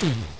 Mm.